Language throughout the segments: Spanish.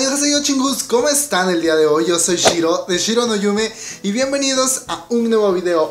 Annyeonghaseyo chingus, ¿cómo están el día de hoy? Yo soy Shiro de Shiro no Yume y bienvenidos a un nuevo video.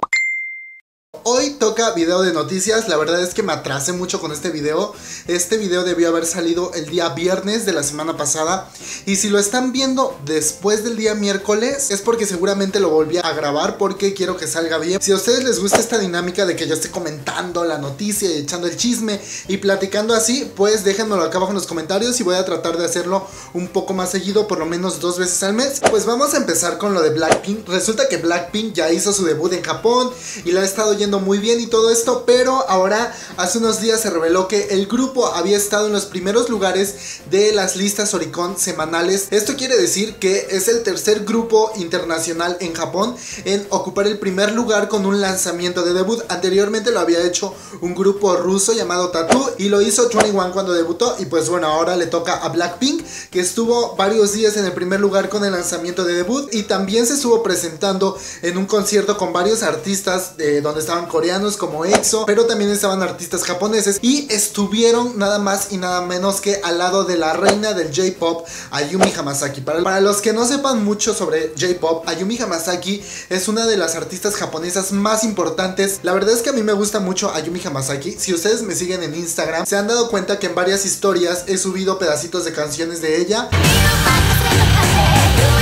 Hoy toca video de noticias, la verdad es que me atrasé mucho con este video. Este video debió haber salido el día viernes de la semana pasada. Y si lo están viendo después del día miércoles Es porque seguramente lo volví a grabar porque quiero que salga bien. Si a ustedes les gusta esta dinámica de que yo esté comentando la noticia y echando el chisme Y platicando así, pues déjenmelo acá abajo en los comentarios Y voy a tratar de hacerlo un poco más seguido, por lo menos dos veces al mes. Pues vamos a empezar con lo de Blackpink. Resulta que Blackpink ya hizo su debut en Japón Y lo ha estado yendo muy bien y todo esto, pero ahora hace unos días se reveló que el grupo había estado en los primeros lugares de las listas Oricon semanales. Esto quiere decir que es el tercer grupo internacional en Japón en ocupar el primer lugar con un lanzamiento de debut. Anteriormente lo había hecho un grupo ruso llamado Tattoo y lo hizo 21 cuando debutó y pues bueno, ahora le toca a Blackpink que estuvo varios días en el primer lugar con el lanzamiento de debut y también se estuvo presentando en un concierto con varios artistas de donde estaban coreanos como EXO, pero también estaban artistas japoneses y estuvieron nada más y nada menos que al lado de la reina del J-pop, Ayumi Hamasaki. Para, para los que no sepan mucho sobre J-pop, Ayumi Hamasaki es una de las artistas japonesas más importantes. La verdad es que a mí me gusta mucho Ayumi Hamasaki. Si ustedes me siguen en Instagram, se han dado cuenta que en varias historias he subido pedacitos de canciones de ella.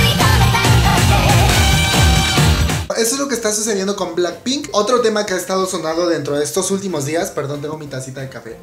eso es lo que está sucediendo con Blackpink. Otro tema que ha estado sonando dentro de estos últimos días, perdón, tengo mi tacita de café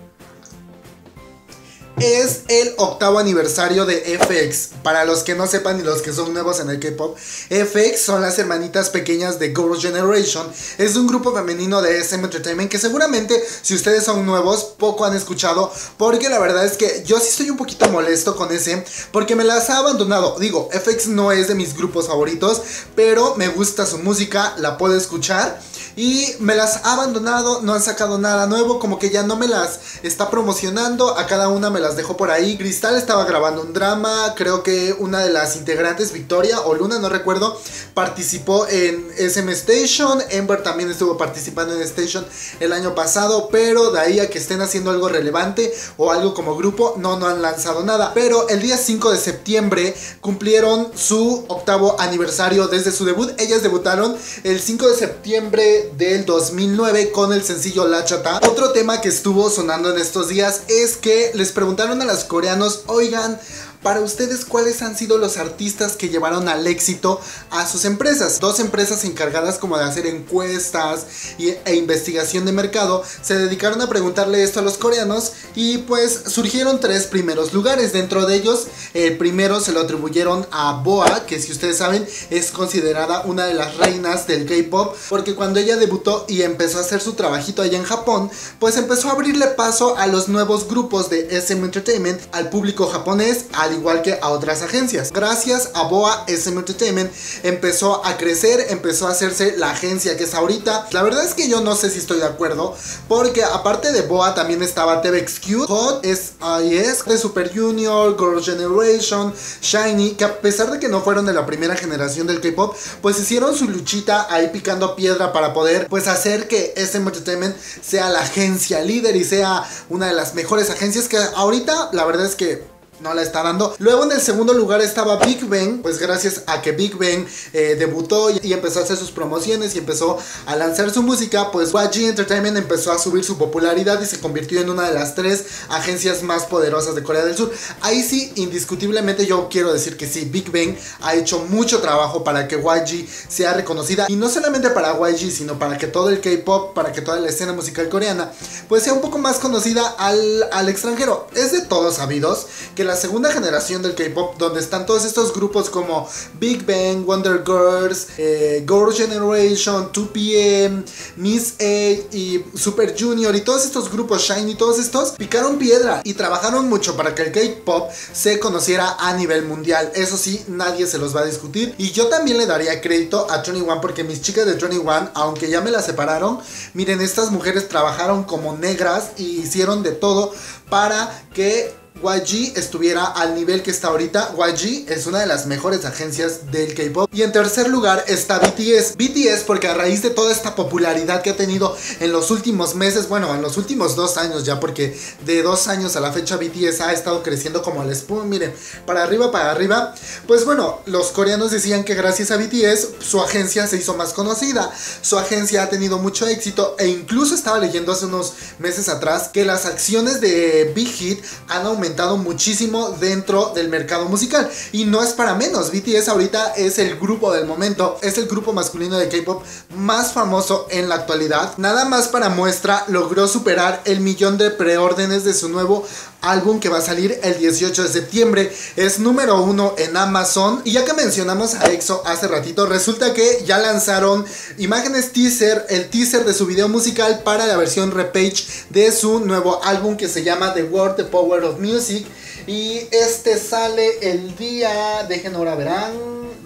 es el octavo aniversario de FX. Para los que no sepan y los que son nuevos en el K-pop, FX son las hermanitas pequeñas de Girls' Generation. Es un grupo femenino de SM Entertainment que seguramente, si ustedes son nuevos, poco han escuchado. Porque la verdad es que yo sí estoy un poquito molesto con ese, porque me las ha abandonado. Digo, FX no es de mis grupos favoritos, pero me gusta su música, la puedo escuchar. Y me las ha abandonado, no han sacado nada nuevo, como que ya no me las está promocionando. A cada una me las dejó por ahí. Cristal estaba grabando un drama, creo que una de las integrantes, Victoria o Luna, no recuerdo, participó en SM Station. Ember también estuvo participando en Station el año pasado, pero de ahí a que estén haciendo algo relevante o algo como grupo, no, no han lanzado nada. Pero el día 5 de septiembre cumplieron su octavo aniversario desde su debut. Ellas debutaron el 5 de septiembre del 2009 con el sencillo La Chata. Otro tema que estuvo sonando en estos días es que les preguntaron a los coreanos, oigan, para ustedes, ¿cuáles han sido los artistas que llevaron al éxito a sus empresas? Dos empresas encargadas como de hacer encuestas e investigación de mercado se dedicaron a preguntarle esto a los coreanos y pues surgieron tres primeros lugares. Dentro de ellos, el primero se lo atribuyeron a Boa, que si ustedes saben es considerada una de las reinas del K-pop, porque cuando ella debutó y empezó a hacer su trabajito allá en Japón, pues empezó a abrirle paso a los nuevos grupos de SM Entertainment, al público japonés, al igual que a otras agencias. Gracias a Boa SM Entertainment empezó a crecer, empezó a hacerse la agencia que es ahorita. La verdad es que yo no sé si estoy de acuerdo, porque aparte de Boa también estaba TVXQ, Hot, SIS, de Super Junior, Girl Generation, Shiny, que a pesar de que no fueron de la primera generación del K-pop, pues hicieron su luchita ahí picando piedra para poder pues hacer que SM Entertainment sea la agencia líder y sea una de las mejores agencias que ahorita la verdad es que no la está dando. Luego en el segundo lugar estaba Big Bang, pues gracias a que Big Bang eh, debutó y, empezó a hacer sus promociones y empezó a lanzar su música, pues YG Entertainment empezó a subir su popularidad y se convirtió en una de las tres agencias más poderosas de Corea del Sur. Ahí sí, indiscutiblemente yo quiero decir que sí, Big Bang ha hecho mucho trabajo para que YG sea reconocida y no solamente para YG, sino para que todo el K-pop, para que toda la escena musical coreana, pues sea un poco más conocida al, al extranjero. Es de todos sabidos que la segunda generación del K-pop, donde están todos estos grupos como Big Bang, Wonder Girls, eh, Girl Generation, 2PM, Miss A y Super Junior y todos estos grupos, Shiny, todos estos picaron piedra y trabajaron mucho para que el K-pop se conociera a nivel mundial. Eso sí, nadie se los va a discutir. Y yo también le daría crédito a 21 porque mis chicas de 21, aunque ya me las separaron, miren, estas mujeres trabajaron como negras y hicieron de todo para que YG estuviera al nivel que está ahorita. YG es una de las mejores agencias del K-pop. Y en tercer lugar está BTS. BTS porque a raíz de toda esta popularidad que ha tenido en los últimos meses, bueno, en los últimos dos años ya, porque de dos años a la fecha BTS ha estado creciendo como el espuma, miren, para arriba, para arriba. Pues bueno, los coreanos decían que gracias a BTS su agencia se hizo más conocida. Su agencia ha tenido mucho éxito e incluso estaba leyendo hace unos meses atrás que las acciones de Big Hit han aumentado muchísimo dentro del mercado musical. Y no es para menos, BTS ahorita es el grupo del momento, es el grupo masculino de K-Pop más famoso en la actualidad. Nada más para muestra, logró superar el millón de preórdenes de su nuevo álbum que va a salir el 18 de septiembre. Es número uno en Amazon. Y ya que mencionamos a EXO hace ratito, resulta que ya lanzaron imágenes teaser, el teaser de su video musical para la versión repage de su nuevo álbum que se llama The World, The Power of Music. Y este sale el día, dejen ahora verán,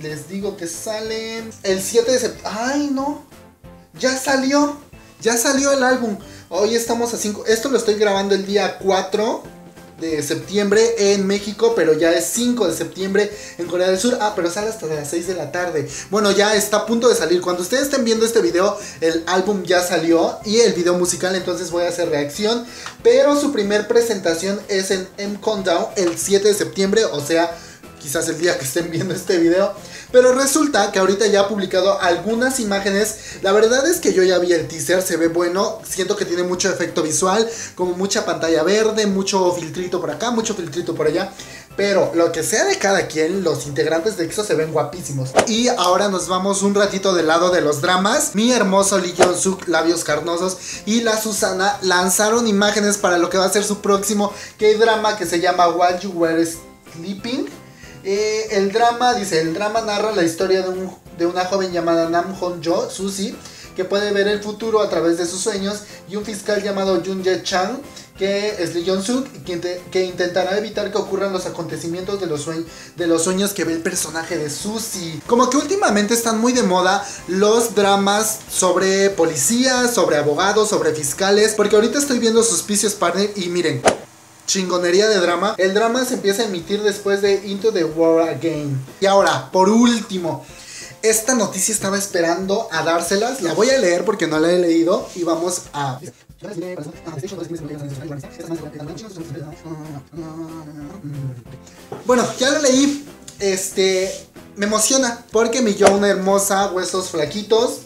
les digo que sale el 7 de septiembre. Ay, no, ya salió, ya salió el álbum. Hoy estamos a 5, esto lo estoy grabando el día 4 de septiembre en México, pero ya es 5 de septiembre en Corea del Sur. Ah, pero sale hasta las 6 de la tarde. Bueno, ya está a punto de salir. Cuando ustedes estén viendo este video, el álbum ya salió y el video musical, entonces voy a hacer reacción. Pero su primer presentación es en M Countdown el 7 de septiembre, o sea, quizás el día que estén viendo este video. Pero resulta que ahorita ya ha publicado algunas imágenes. La verdad es que yo ya vi el teaser, se ve bueno. Siento que tiene mucho efecto visual, como mucha pantalla verde, mucho filtrito por acá, mucho filtrito por allá. Pero lo que sea de cada quien, los integrantes de EXO se ven guapísimos. Y ahora nos vamos un ratito del lado de los dramas. Mi hermoso Lee Jong-suk, labios carnosos, y la Susana lanzaron imágenes para lo que va a ser su próximo K-drama que se llama While You Were Sleeping. Eh, el drama, dice, el drama narra la historia de, un, de una joven llamada Nam Hon-jo, Susie, que puede ver el futuro a través de sus sueños, y un fiscal llamado Jun Jae Chang, que es Lee Jong-suk, que, que, intentará evitar que ocurran los acontecimientos de los, de los sueños que ve el personaje de Susie. Como que últimamente están muy de moda los dramas sobre policías, sobre abogados, sobre fiscales, porque ahorita estoy viendo Suspicious Partner y miren, chingonería de drama. El drama se empieza a emitir después de Into the War Again. Y ahora, por último, esta noticia estaba esperando a dárselas. La voy a leer porque no la he leído y vamos a... Bueno, ya la leí. Este, me emociona porque mi una hermosa, huesos flaquitos,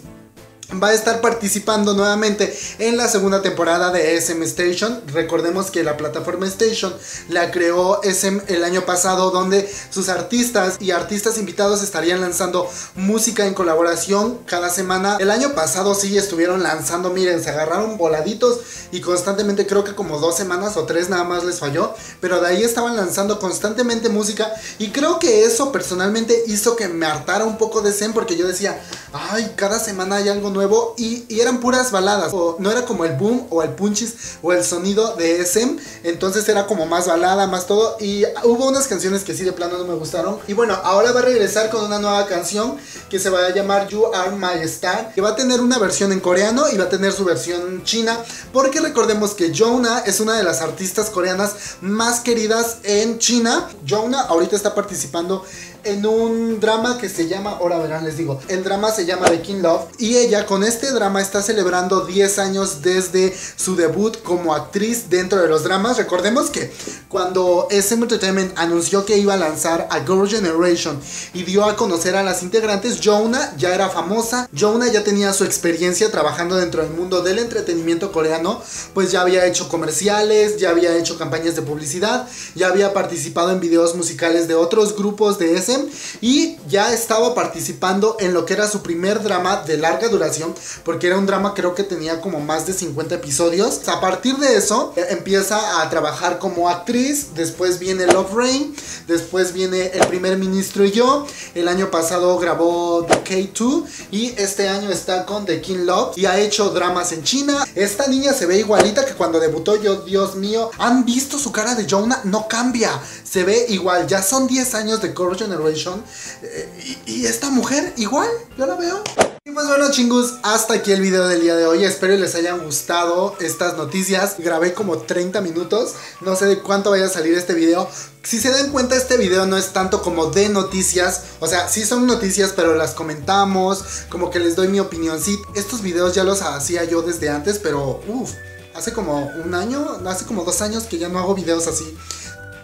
va a estar participando nuevamente en la segunda temporada de SM Station. Recordemos que la plataforma Station la creó SM el año pasado donde sus artistas y artistas invitados estarían lanzando música en colaboración cada semana. El año pasado sí estuvieron lanzando, miren, se agarraron voladitos y constantemente creo que como dos semanas o tres nada más les falló, pero de ahí estaban lanzando constantemente música y creo que eso personalmente hizo que me hartara un poco de SM porque yo decía, ay, cada semana hay algo nuevo y, eran puras baladas. O no era como el boom o el punchis o el sonido de SM. Entonces era como más balada, más todo. Y hubo unas canciones que sí de plano no me gustaron. Y bueno, ahora va a regresar con una nueva canción que se va a llamar You Are My Star. Que va a tener una versión en coreano y va a tener su versión china. Porque recordemos que Jonah es una de las artistas coreanas más queridas en China. Jonah ahorita está participando en un drama que se llama, ahora verán, les digo, el drama se llama The King Love y ella con este drama está celebrando 10 años desde su debut como actriz dentro de los dramas. Recordemos que cuando SM Entertainment anunció que iba a lanzar a Girl Generation y dio a conocer a las integrantes, Jonah ya era famosa, Jonah ya tenía su experiencia trabajando dentro del mundo del entretenimiento coreano, pues ya había hecho comerciales, ya había hecho campañas de publicidad, ya había participado en videos musicales de otros grupos de SM y ya estaba participando en lo que era su primer drama de larga duración, porque era un drama creo que tenía como más de 50 episodios. A partir de eso eh, empieza a trabajar como actriz, después viene Love Rain, después viene El primer ministro y yo, el año pasado grabó The K2 y este año está con The King Love y ha hecho dramas en China. Esta niña se ve igualita que cuando debutó yo, Dios mío, ¿han visto su cara de Jonah? No cambia, se ve igual, ya son 10 años de Core Eh, y, esta mujer, igual, yo la veo. Y pues bueno chingus, hasta aquí el video del día de hoy. Espero les hayan gustado estas noticias. Grabé como 30 minutos. No sé de cuánto vaya a salir este video. Si se dan cuenta, este video no es tanto como de noticias. O sea, sí son noticias, pero las comentamos. Como que les doy mi opinión. Sí, estos videos ya los hacía yo desde antes, pero uff, hace como un año, hace como dos años que ya no hago videos así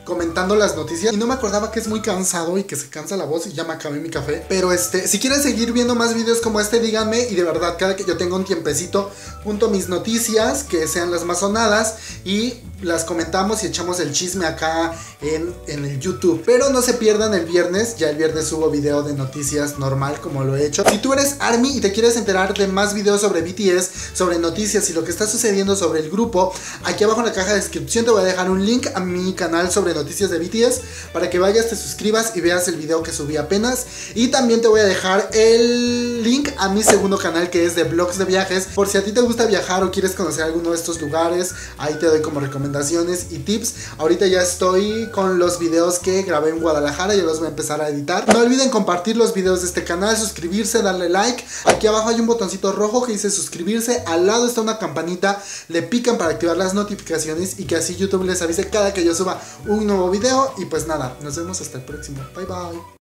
comentando las noticias y no me acordaba que es muy cansado y que se cansa la voz y ya me acabé mi café. Pero este, si quieren seguir viendo más videos como este, díganme y de verdad cada que yo tenga un tiempecito, junto mis noticias que sean las más sonadas y las comentamos y echamos el chisme acá en, en, el YouTube. Pero no se pierdan el viernes, ya el viernes subo video de noticias normal como lo he hecho. Si tú eres ARMY y te quieres enterar de más videos sobre BTS, sobre noticias y lo que está sucediendo sobre el grupo, aquí abajo en la caja de descripción te voy a dejar un link a mi canal sobre noticias de BTS para que vayas, te suscribas y veas el video que subí apenas. Y también te voy a dejar el link a mi segundo canal que es de blogs de viajes. Por si a ti te gusta viajar o quieres conocer alguno de estos lugares, ahí te doy como recomendación recomendaciones y tips. Ahorita ya estoy con los videos que grabé en Guadalajara, y los voy a empezar a editar. No olviden compartir los videos de este canal, suscribirse, darle like. Aquí abajo hay un botoncito rojo que dice suscribirse, al lado está una campanita, le pican para activar las notificaciones y que así YouTube les avise cada que yo suba un nuevo video. Y pues nada, nos vemos hasta el próximo. Bye bye.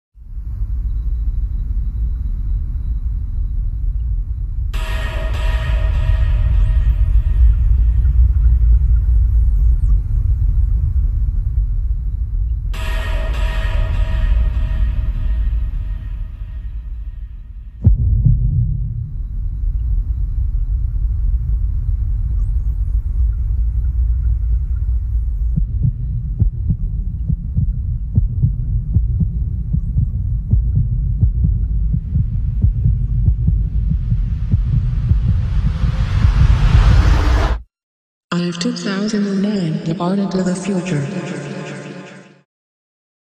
2009 Departed to the Future.